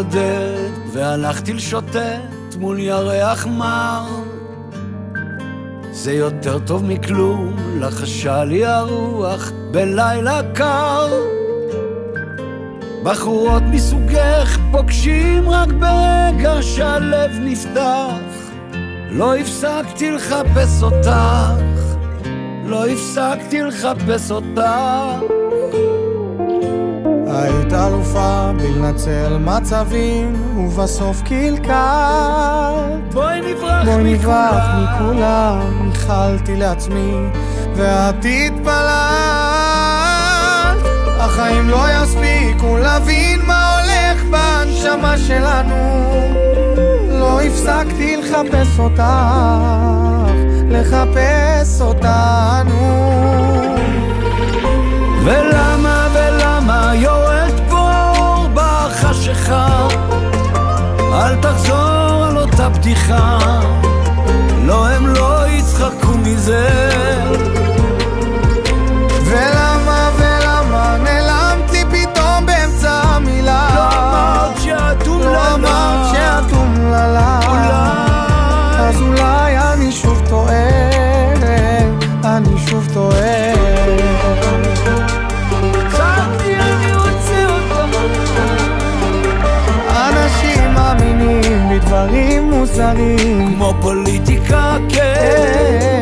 לעודד, והלכתי לשוטט מול ירח מר. זה יותר טוב מכלום, לחשה לי הרוח בלילה קר. בחורות מסוגך פוגשים רק ברגע שהלב נפתח. לא הפסקתי לחפש אותך, לא הפסקתי לחפש אותך. היית אלופה בלנצל מצבים, ובסוף קלקלת. בואי נברח בואי נברח מכולם. מכולם, ייחלתי לעצמי, ואת התפללת. החיים לא יספיקו להבין מה הולך בנשמה שלנו. לא הפסקתי לחפש אותך, לחפש אותנו. ולמה על אותה מוזרים. כמו פוליטיקה, כן.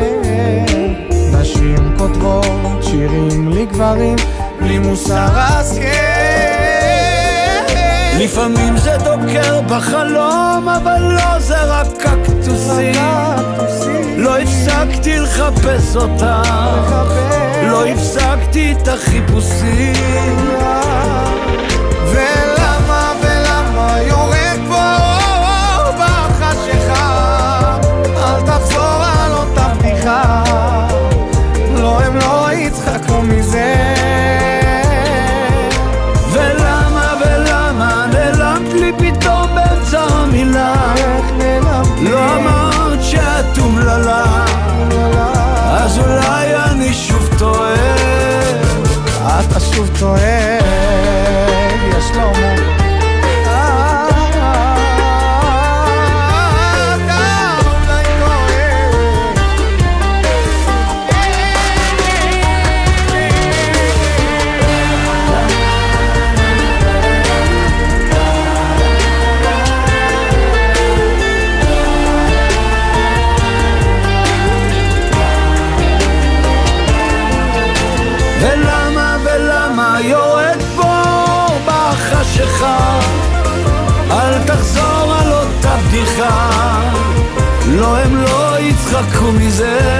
נשים כותבות שירים לגברים בלי מוסר השכל. לפעמים זה דוקר בחלום, אבל לא, זה רק קקטוסים. לא הפסקתי לחפש אותה, לא הפסקתי את החיפושים. το έδιαστό μου Hello. בחשיכה? אל תחזור על אותה בדיחה, לא הם לא יצחקו מזה.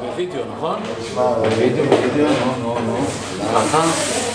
בווידאו, נכון? בווידאו, בווידאו, נו, נו, נו.